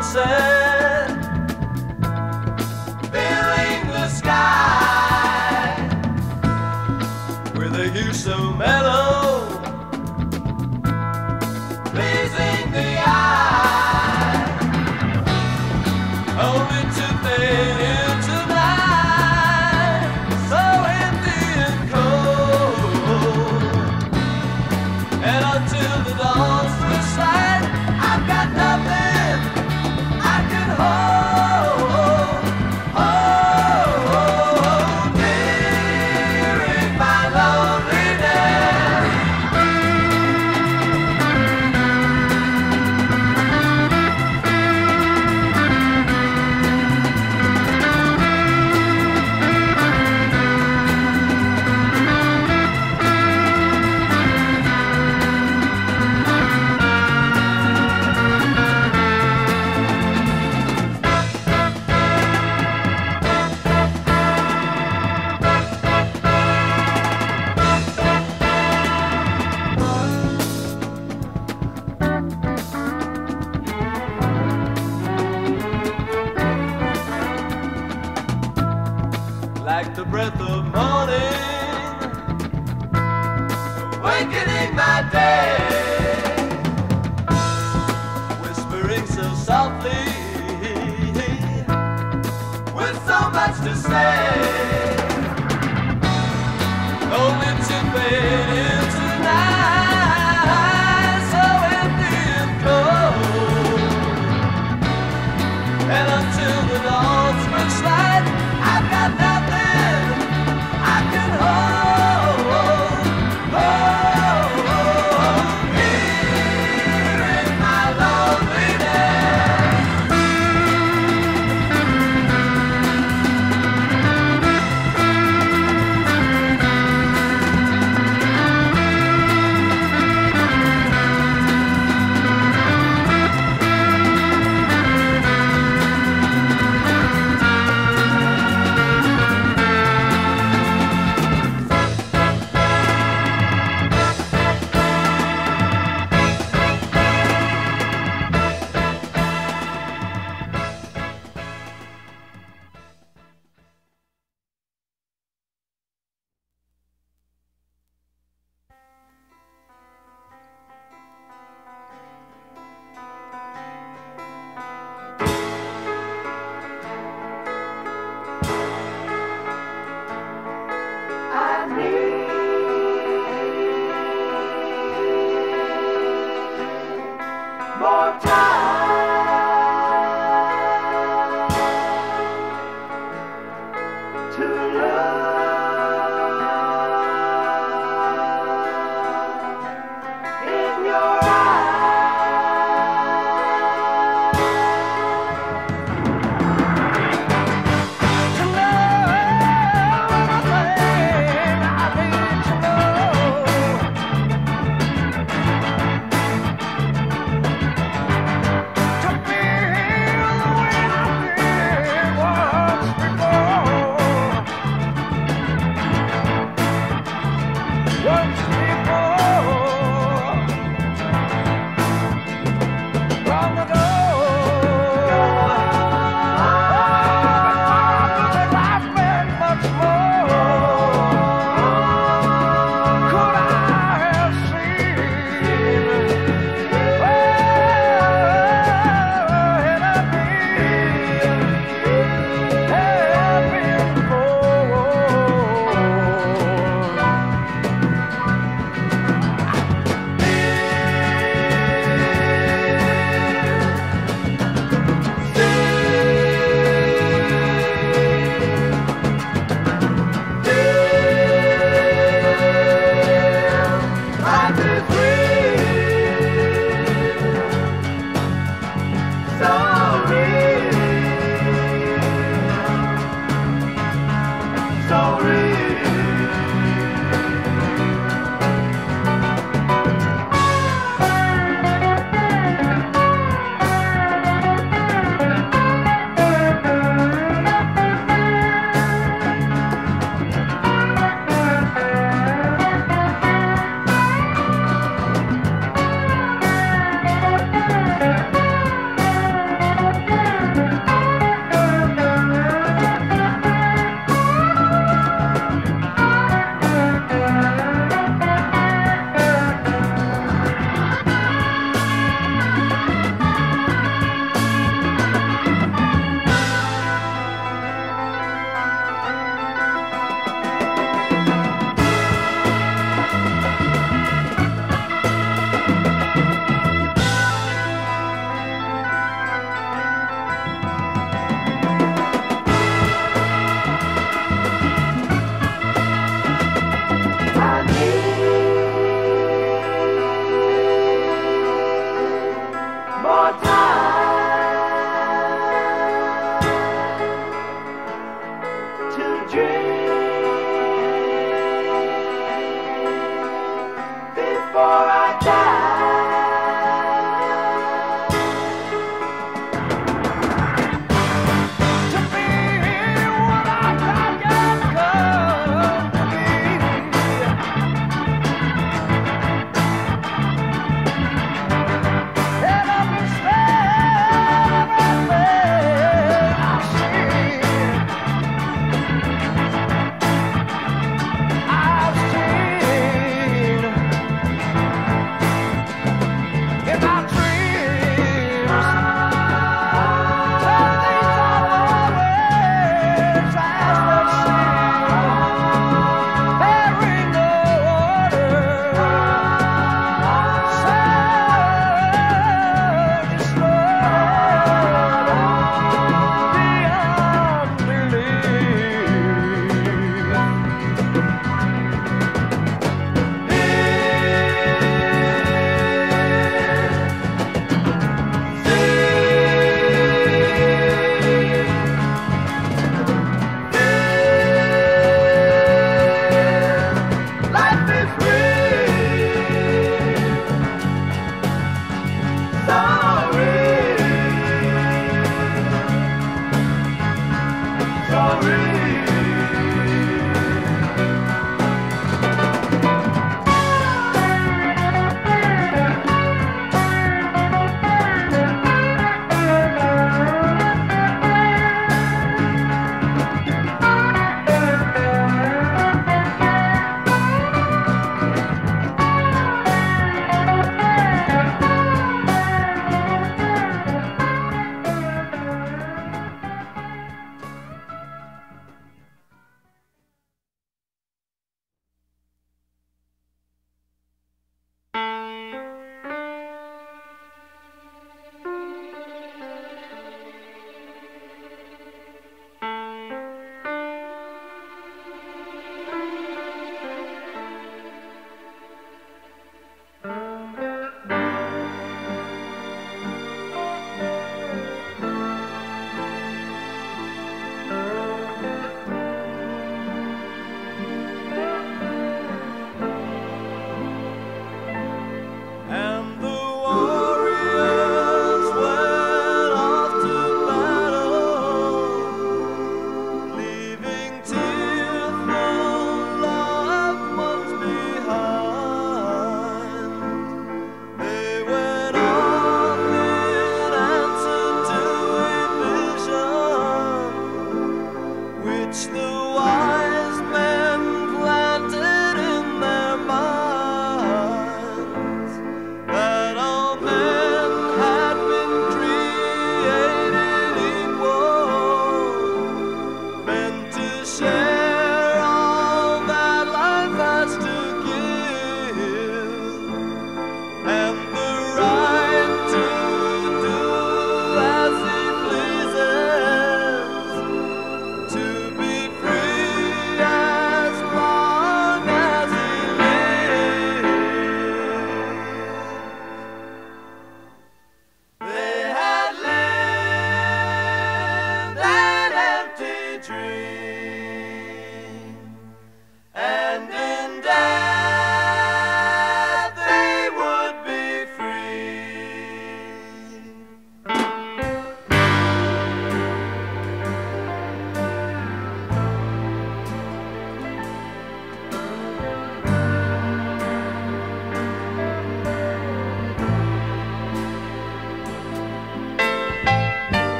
at more time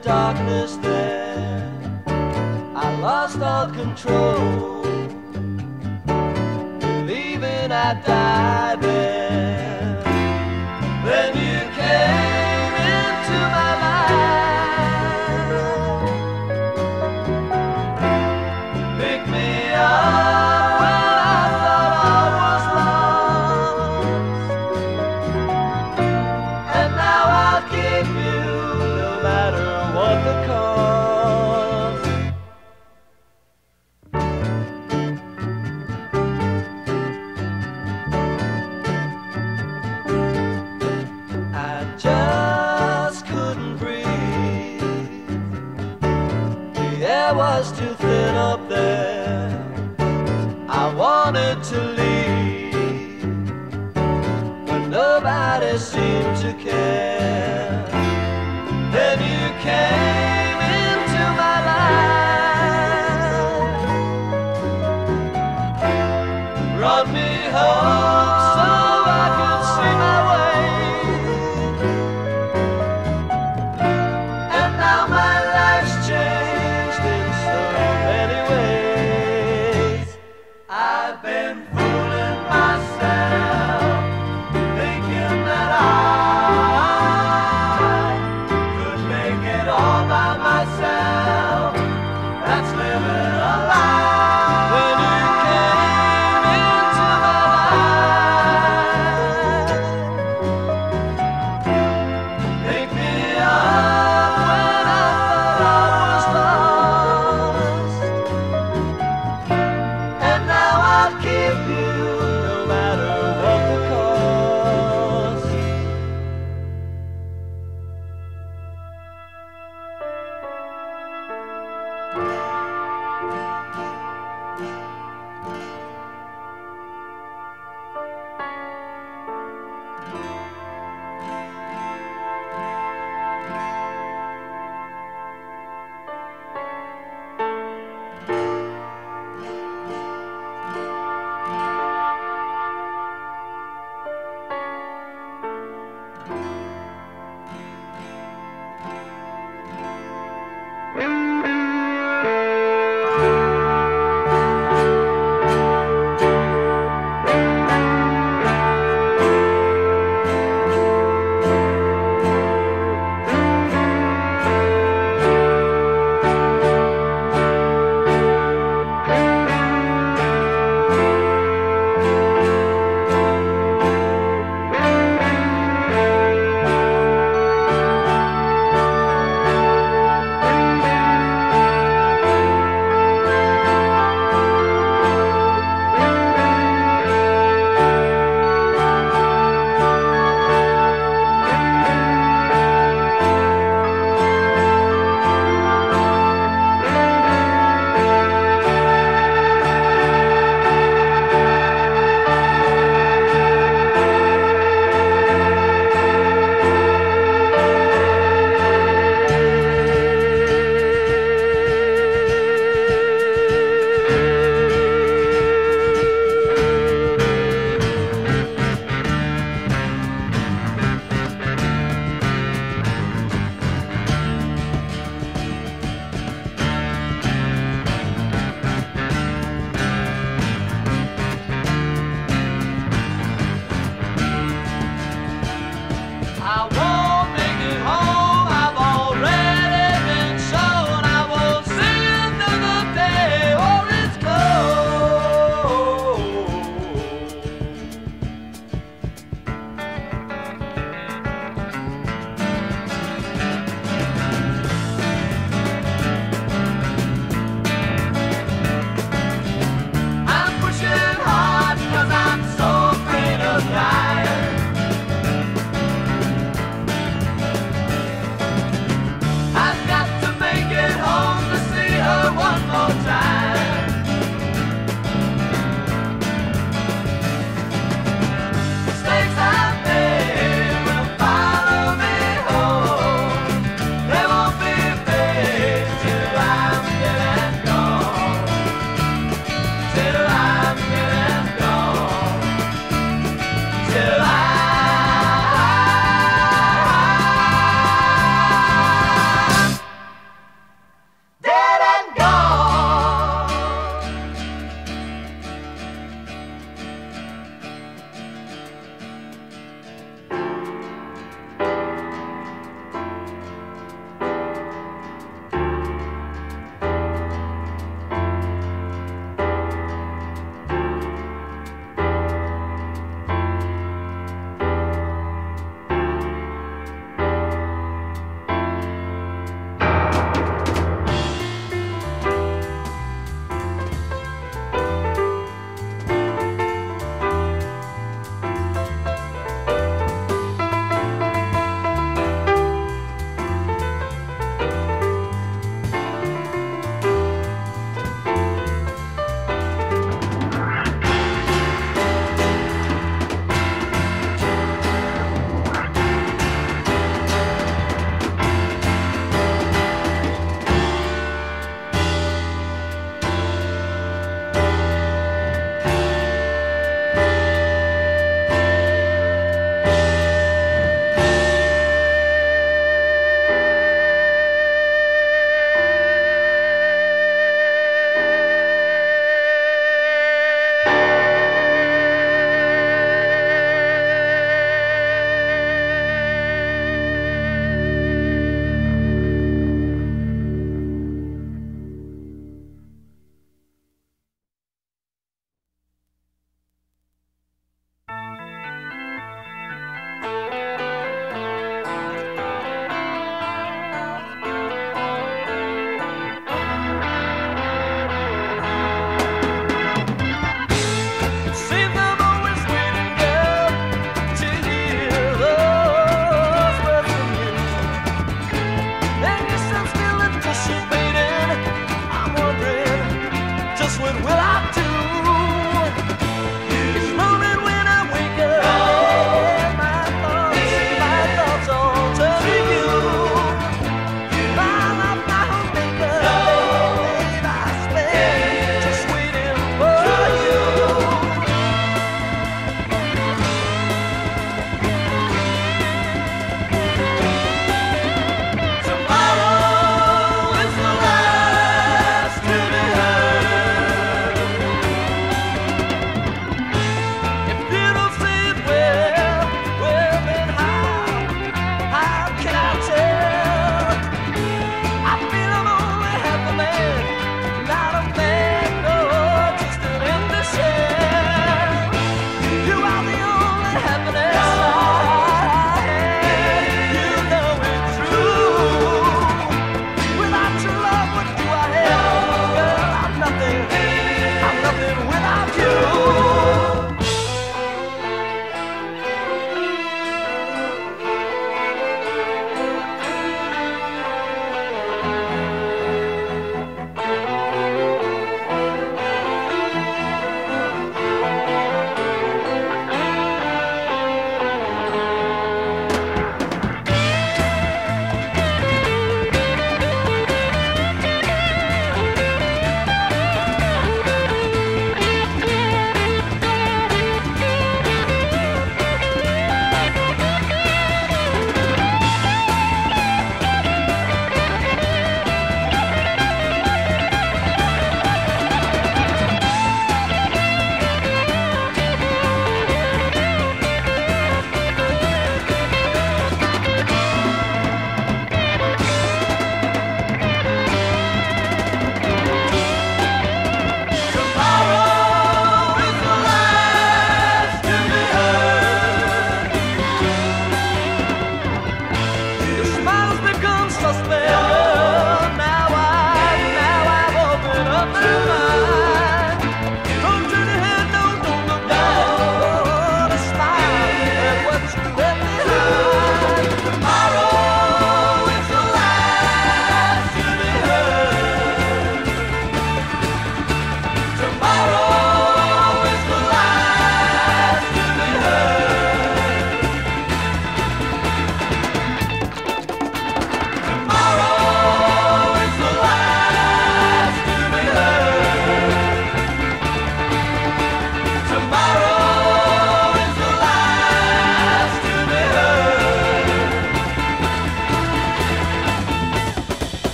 darkness there. I lost all control, believing I died there.